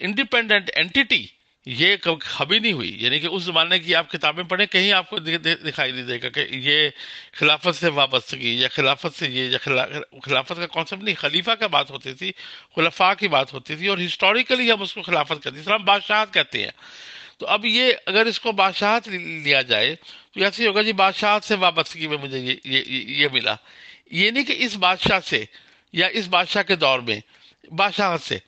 independent entity ये कभी नहीं हुई। यानी कि उस जमाने की आप किताबें पढ़ें कहीं आपको दिखाई नहीं देगा कि ये खिलाफत से वाबस्तगी या खिलाफत से ये या खिला, खिलाफत का कॉन्सेप्ट नहीं खलीफा का बात होती थी खुलफा की बात होती थी और हिस्टोरिकली हम उसको खिलाफत करते थे। हम बादशाहत कहते हैं। तो अब ये अगर इसको बादशाहत लिया जाए तो ऐसे होगा जी बादशाहत से वाबस्तगी में मुझे ये ये, ये मिला। ये नहीं कि इस बादशाह से या इस बादशाह के दौर में बादशाहत से।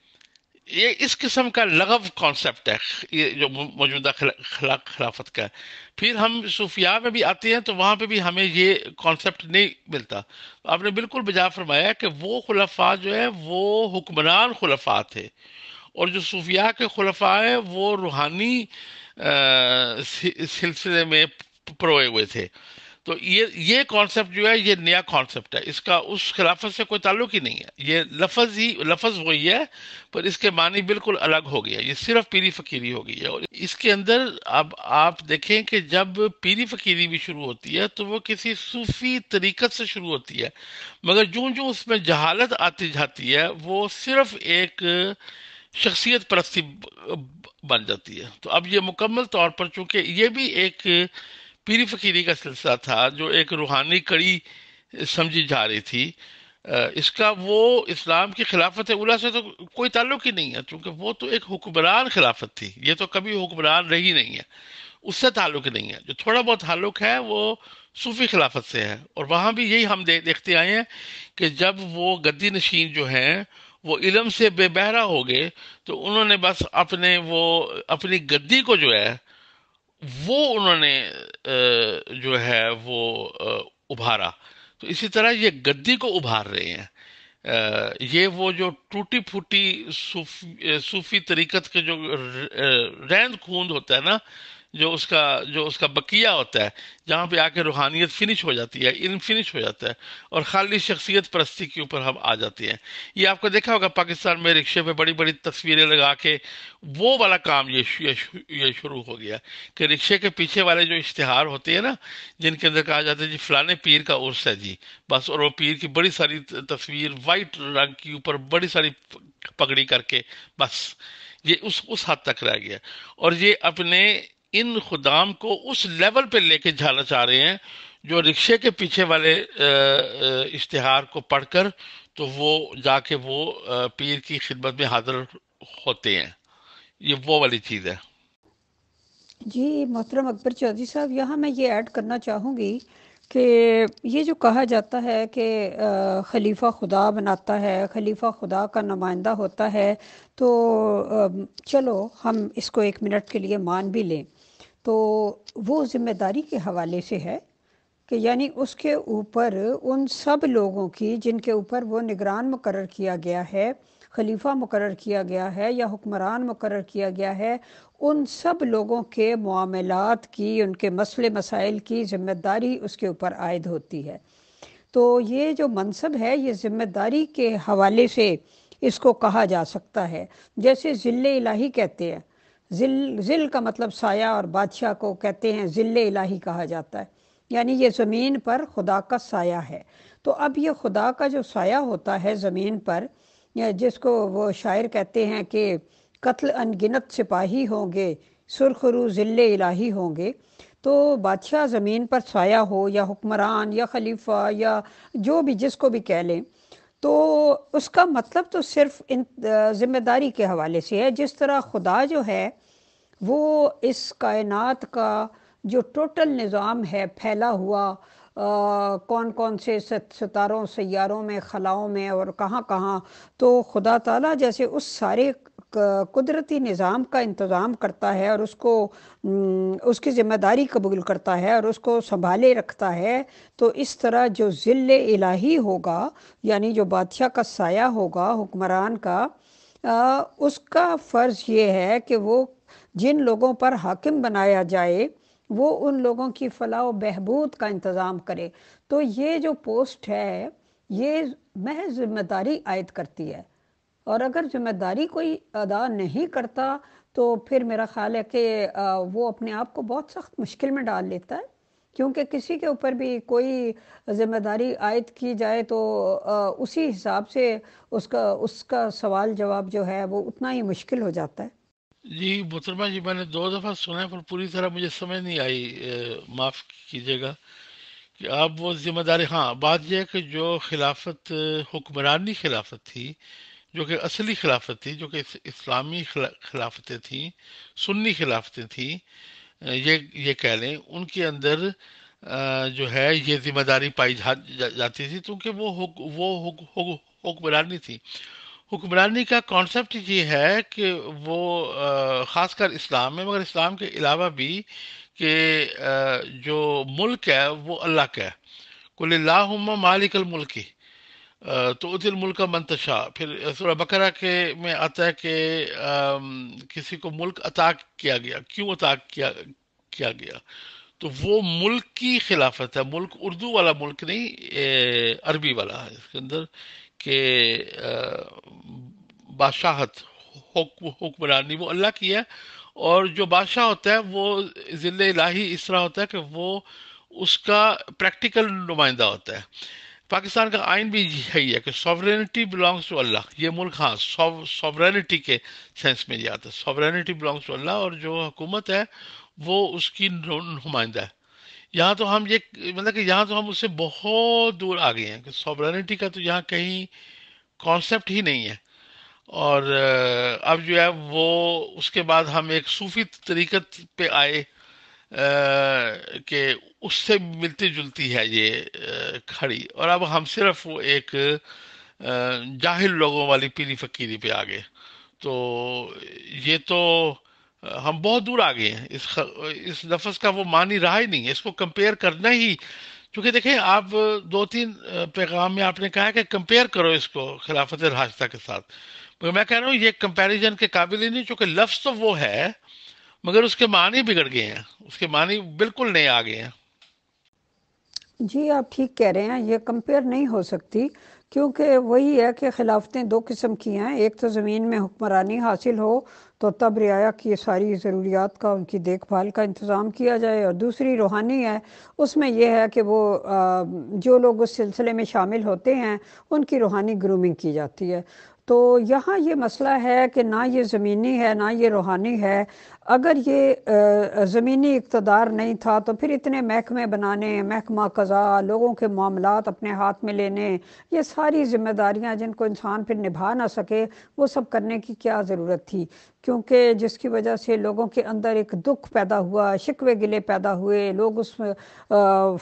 ये इस किस्म का लगव कॉन्सेप्ट है ये जो मौजूदा खिला, खिलाफत का है। फिर हम सूफिया में भी आते हैं तो वहाँ पे भी हमें ये कॉन्सेप्ट नहीं मिलता। तो आपने बिल्कुल बजा फरमाया कि वो खुलफा जो है वो हुक्मरान खुलफा थे। और जो सूफिया के खुलफा है वो रूहानी सिलसिले में परोए हुए थे। तो ये ये कॉन्सेप्ट जो है, ये नया कॉन्सेप्ट है। इसका उस खिलाफत से कोई ताल्लुक ही नहीं है। ये लफज ही, लफज वही है, पर इसके मानी बिल्कुल अलग हो गया ये सिर्फ़ पीरी फकीरी हो गई है। और इसके अंदर अब आप देखें कि जब पीरी फकीरी भी शुरू होती है तो वो किसी सूफी तरीकत से शुरू होती है। मगर जो जो उसमें जहालत आती जाती है, वो सिर्फ़ एक शख्सियत परस्ती बन जाती है। तो अब ये मुकम्मल तौर पर चूँकि ये भी एक पीरी फकीरी का सिलसिला था जो एक रूहानी कड़ी समझी जा रही थी। इसका वो इस्लाम की खिलाफत उला से तो कोई ताल्लुक ही नहीं है क्योंकि वो तो एक हुक्मरान खिलाफत थी। ये तो कभी हुक्मरान रही नहीं है उससे ताल्लुक नहीं है। जो थोड़ा बहुत ताल्लुक है वो सूफी खिलाफत से है। और वहाँ भी यही हम दे, देखते आए हैं कि जब वो गद्दी नशीन जो हैं वो इलम से बेबहरा हो गए तो उन्होंने बस अपने वो अपनी गद्दी को जो है वो उन्होंने जो है वो उभारा। तो इसी तरह ये गद्दी को उभार रहे हैं। ये वो जो टूटी फूटी सूफी सूफी तरीकत के जो रैंद खूंद होता है ना जो उसका जो उसका बकिया होता है जहाँ पे आके रूहानियत फिनिश हो जाती है इल्म फिनिश हो जाता है और खाली शख्सियत परस्ती के ऊपर हम आ जाते हैं। ये आपको देखा होगा पाकिस्तान में रिक्शे पे बड़ी बड़ी तस्वीरें लगा के वो वाला काम ये ये, ये शुरू हो गया कि रिक्शे के पीछे वाले जो इश्तहार होते हैं ना जिनके अंदर कहा जाता है जी फलाने पीर का उर्स है जी। बस और वो पीर की बड़ी सारी तस्वीर वाइट रंग के ऊपर बड़ी सारी पगड़ी करके बस ये उस उस हद तक रह गया। और ये अपने इन खुदाम को उस लेवल पे लेके जाना चाह रहे हैं जो रिक्शे के पीछे वाले इश्तिहार को पढ़कर तो वो जाके वो पीर की खिदमत में हाजिर होते हैं। ये वो वाली चीज़ है। जी, मोहतरम अकबर चौधरी साहब, यहाँ मैं ये ऐड करना चाहूँगी कि ये जो कहा जाता है कि खलीफा खुदा बनाता है, खलीफा खुदा का नुमाइंदा होता है तो चलो, हम इसको एक मिनट के लिए मान भी लें। तो वो ज़िम्मेदारी के हवाले से है कि यानी उसके ऊपर उन सब लोगों की जिनके ऊपर वो निगरान मुकर किया गया है, खलीफा मुकर किया गया है या हुक्मरान मुकर किया गया है, उन सब लोगों के मामलात की, उनके मसले मसाइल की ज़िम्मेदारी उसके ऊपर आयद होती है। तो ये जो मनसब है, ये ज़िम्मेदारी के हवाले से इसको कहा जा सकता है। जैसे ज़िले इलाही कहते हैं जिल जिल का मतलब साया और बादशाह को कहते हैं ज़िल इलाही कहा जाता है। यानी ये ज़मीन पर खुदा का साया है। तो अब ये खुदा का जो साया होता है ज़मीन पर जिसको वो शायर कहते हैं कि कत्ल अनगिनत सिपाही होंगे, सुरखरू ज़िल इलाही होंगे तो बादशाह ज़मीन पर साया हो, या हुक्मरान, या खलीफा, या जो भी जिसको भी कह लें तो उसका मतलब तो सिर्फ़ इन ज़िम्मेदारी के हवाले से है। जिस तरह खुदा जो है वो इस कायनात का जो टोटल निज़ाम है फैला हुआ आ, कौन कौन से सितारों सैारों में खलाओं में और कहाँ कहाँ तो खुदा ताला जैसे उस सारे कुदरती निज़ाम का इंतज़ाम करता है और उसको उसकी ज़िम्मेदारी कबूल करता है और उसको संभाले रखता है तो इस तरह जो ज़िल इलाही होगा यानी जो बादशाह का साया होगा हुक्मरान का आ, उसका फ़र्ज़ ये है कि वो जिन लोगों पर हाकिम बनाया जाए वो उन लोगों की फलाह बहबूद का इंतज़ाम करे। तो ये जो पोस्ट है ये महज ज़िम्मेदारी आयद करती है। और अगर ज़िम्मेदारी कोई अदा नहीं करता तो फिर मेरा ख्याल है कि वो अपने आप को बहुत सख्त मुश्किल में डाल लेता है। क्योंकि किसी के ऊपर भी कोई ज़िम्मेदारी आयद की जाए तो उसी हिसाब से उसका उसका सवाल जवाब जो है, वो उतना ही मुश्किल हो जाता है। जी, मोहतरमा जी, मैंने दो दफ़ा सुना है, पर पूरी तरह मुझे समझ नहीं आई माफ़ कीजिएगा कि आप वो ज़िम्मेदारी हाँ बात यह है कि जो खिलाफत, हुक्मरानी खिलाफत थी जो कि असली खिलाफत थी जो कि इस्लामी खिलाफतें थी सुन्नी खिलाफतें थी ये ये कह लें उनके अंदर जो है ये ज़िम्मेदारी पाई जा, जा, जाती थी क्योंकि वो हुक, वो हुक, हुक, हुक्मरानी थी। हुक्मरानी का कॉन्सेप्ट ये है कि वो ख़ासकर इस्लाम में मगर इस्लाम के अलावा भी कि जो मुल्क है वो अल्लाह का है। कुल मालिकल मुल्क। तो उदिल मुल्क मंतशा। फिर सूर्य बकरा के में आता है कि किसी को मुल्क अता किया गया। क्यों अता किया किया गया? तो वो मुल्क की खिलाफत है। मुल्क उर्दू वाला मुल्क नहीं अरबी वाला है इसके अंदर, के बादशाहत हुक्मरानी, वो अल्लाह की है। और जो बादशाह होता है, वो ज़िले इलाही इस तरह होता है कि वो उसका प्रैक्टिकल नुमाइंदा होता है। पाकिस्तान का आइन भी यही है कि सॉवरेनिटी बिलोंग्स टू अल्लाह ये मुल्क हाँ सॉवरेनिटी के सेंस में ये आता है। सॉवरेनिटी बिलोंग्स टू अल्लाह और जो हुकूमत है, वो उसकी नुमाइंदा है। यहाँ तो हम ये मतलब कि यहाँ तो हम उससे बहुत दूर आ गए हैं कि सॉवरेनिटी का तो यहाँ कहीं कॉन्सेप्ट ही नहीं है। और अब जो है वो, उसके बाद हम एक सूफी तरीकत पे आए कि उससे मिलती जुलती है ये खड़ी। और अब हम सिर्फ़ एक जाहिल लोगों वाली पीली फकीरी पे आ गए तो ये तो हम बहुत दूर आ गए हैं। इस इस लफ्ज़ का वो मानी रहा ही नहीं है। इसको कंपेयर करना ही, क्योंकि देखें, आप दो तीन पैगाम में आपने कहा है कि कंपेयर करो इसको खिलाफत रास्ता के साथ। मैं कह रहा हूँ, ये कंपैरिजन के काबिल ही नहीं चूँकि लफ्ज़ तो वो है मगर उसके मानी बिगड़ गए हैं। उसके मानी बिल्कुल नहीं आ गए हैं। जी, आप ठीक कह रहे हैं। ये कंपेयर नहीं हो सकती, क्योंकि वही है कि खिलाफतें दो किस्म की हैं। एक तो ज़मीन में हुक्मरानी हासिल हो तो तब रियाया की सारी ज़रूरियात का, उनकी देखभाल का इंतज़ाम किया जाए। और दूसरी रूहानी है, उसमें यह है कि वो जो लोग उस सिलसिले में शामिल होते हैं, उनकी रूहानी ग्रूमिंग की जाती है। तो यहाँ ये मसला है कि ना ये ज़मीनी है, ना ये रूहानी है। अगर ये ज़मीनी इकतदार नहीं था तो फिर इतने महकमे बनाने, महकमा कज़ा, लोगों के मामला अपने हाथ में लेने, ये सारी जिम्मेदारियाँ जिनको इंसान फिर निभा ना सके, वो सब करने की क्या ज़रूरत थी? क्योंकि जिसकी वजह से लोगों के अंदर एक दुख पैदा हुआ, शिकवे गिले पैदा हुए, लोग उस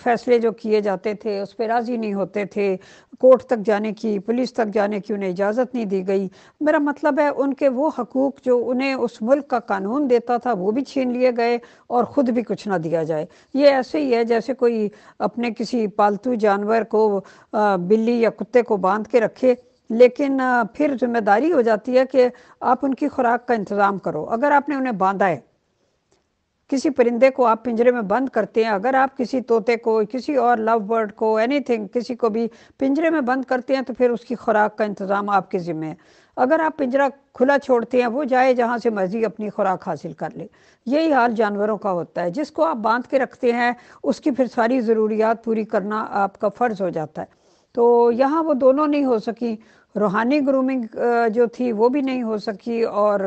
फैसले जो किए जाते थे, उस पर राज़ी नहीं होते थे, कोर्ट तक जाने की, पुलिस तक जाने की उन्हें इजाज़त नहीं दी गई। मेरा मतलब है उनके वो हकूक़ जो उन्हें उस मुल्क का कानून देता सकता था, वो भी छीन लिए गए और ख़ुद भी कुछ ना दिया जाए। ये ऐसे ही है, जैसे कोई अपने किसी पालतू जानवर को बिल्ली या कुत्ते को बाँध के रखे, लेकिन फिर ज़िम्मेदारी हो जाती है कि आप उनकी खुराक का इंतज़ाम करो। अगर आपने उन्हें बांधा है, किसी परिंदे को आप पिंजरे में बंद करते हैं, अगर आप किसी तोते को, किसी और लव बर्ड को एनीथिंग किसी को भी पिंजरे में बंद करते हैं तो फिर उसकी खुराक का इंतज़ाम आपके ज़िम्मे है। अगर आप पिंजरा खुला छोड़ते हैं, वो जाए जहाँ से मर्ज़ी अपनी खुराक हासिल कर ले। यही हाल जानवरों का होता है। जिसको आप बाँध के रखते हैं, उसकी फिर सारी ज़रूरियात पूरी करना आपका फ़र्ज़ हो जाता है। तो यहाँ वो दोनों नहीं हो सकी। रूहानी ग्रूमिंग जो थी, वो भी नहीं हो सकी और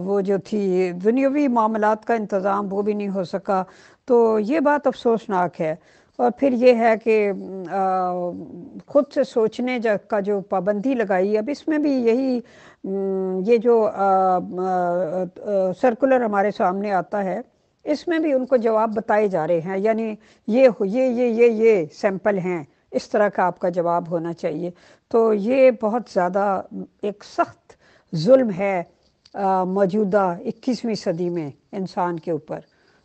वो जो थी, दुनियावी मामलात का इंतज़ाम, वो भी नहीं हो सका। तो ये बात अफसोसनाक है। और फिर ये है कि खुद से सोचने का जो पाबंदी लगाई, अब इसमें भी यही ये जो सर्कुलर हमारे सामने आता है, इसमें भी उनको जवाब बताए जा रहे हैं, यानी ये ये ये ये ये सैंपल हैं, इस तरह का आपका जवाब होना चाहिए। तो ये बहुत ज़्यादा, एक सख्त जुल्म है मौजूदा 21वीं सदी में इंसान के ऊपर।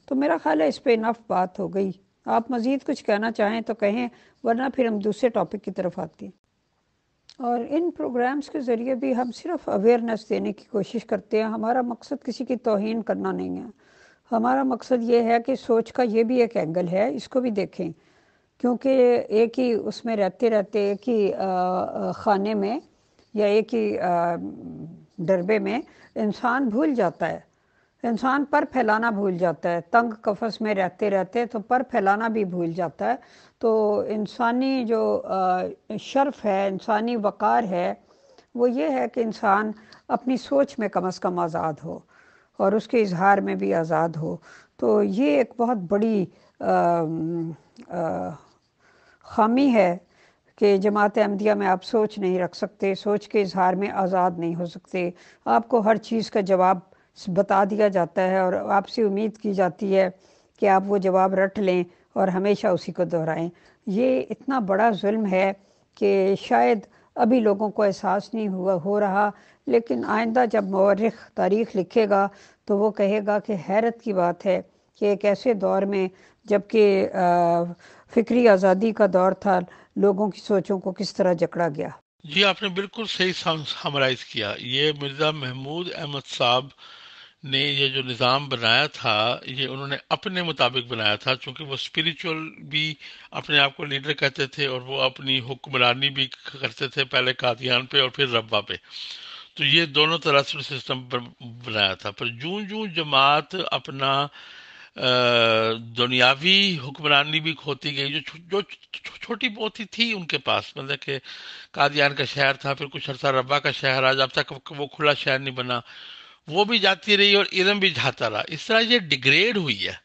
तो मेरा ख्याल है इस पर इनफ बात हो गई। आप मज़ीद कुछ कहना चाहें तो कहें, वरना फिर हम दूसरे टॉपिक की तरफ़ आते हैं। और इन प्रोग्राम्स के ज़रिए भी हम सिर्फ़ अवेयरनेस देने की कोशिश करते हैं। हमारा मकसद किसी की तोहन करना नहीं है। हमारा मकसद ये है कि सोच का ये भी एक एंगल है, इसको भी देखें। क्योंकि एक ही उसमें रहते रहते, एक ही खाने में या एक ही डरबे में इंसान भूल जाता है। इंसान पर फैलाना भूल जाता है। तंग कफस में रहते रहते तो पर फैलाना भी भूल जाता है। तो इंसानी जो शर्फ है, इंसानी वक़ार है, वो ये है कि इंसान अपनी सोच में कम अज़ कम आज़ाद हो और उसके इजहार में भी आज़ाद हो। तो ये एक बहुत बड़ी खामी है कि जमात अहमदिया में आप सोच नहीं रख सकते, सोच के इजहार में आज़ाद नहीं हो सकते। आपको हर चीज़ का जवाब बता दिया जाता है और आपसे उम्मीद की जाती है कि आप वो जवाब रट लें और हमेशा उसी को दोहराएँ। ये इतना बड़ा जुल्म है कि शायद अभी लोगों को एहसास नहीं हुआ, हो रहा, लेकिन आइंदा जब मौरख तारीख लिखेगा तो वो कहेगा कि हैरत की बात है कि एक ऐसे दौर में जबकि फिक्री आज़ादी का दौर था, लोगों की सोचों को किस तरह जकड़ा गया। जी, आपने बिल्कुल सही समराइज किया। ये मिर्ज़ा महमूद अहमद साहब ने ये जो निज़ाम बनाया था, ये उन्होंने अपने मुताबिक बनाया था क्योंकि वो स्पिरिचुअल भी अपने आप को लीडर कहते थे और वो अपनी हुक्मरानी भी करते थे पहले कादियान पे और फिर रब्बा पे। तो ये दोनों तरह से सिस्टम बनाया था। पर जूं जूं जमात अपना दुनियावी हुक्मरानी भी खोती गई, जो जो छोटी बहुत ही थी उनके पास मतलब कि कादियान का शहर था, फिर कुछ अरसा रब्बा का शहर, आज अब तक वो खुला शहर नहीं बना। वो भी जाती रही और इलम भी जाता रहा। इस तरह ये डिग्रेड हुई है।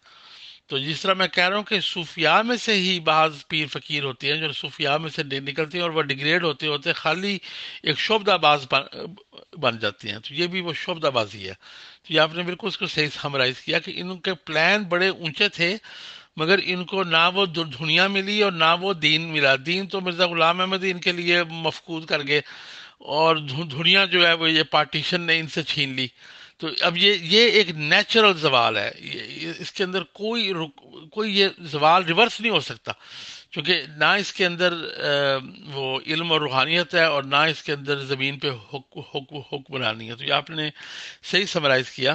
तो जिस तरह मैं कह रहा हूँ कि सूफिया में से ही बाज पीर फकीर होती हैं जो सूफिया में से निकलती हैं और वह डिग्रेड होते होते खाली एक शोबदाबाज बन, जाती हैं। तो ये भी वो शोबदाबाजी है। तो ये आपने बिल्कुल उसको सही समराइज किया कि इनके प्लान बड़े ऊँचे थे मगर इनको ना वो दुनिया मिली और ना वो दीन मिला। दीन तो मिर्ज़ा गुलाम अहमद इनके लिए मफकूद कर गए। और धुनिया जो है वो ये पार्टीशन ने इनसे छीन ली। तो अब ये ये एक नेचुरल जवाल है। इसके अंदर कोई कोई ये जवाल रिवर्स नहीं हो सकता। क्योंकि ना इसके अंदर वो इल्म और रूहानियत है और ना इसके अंदर ज़मीन पे हुक हुक हुक बनानी है। तो ये आपने सही समराइज किया।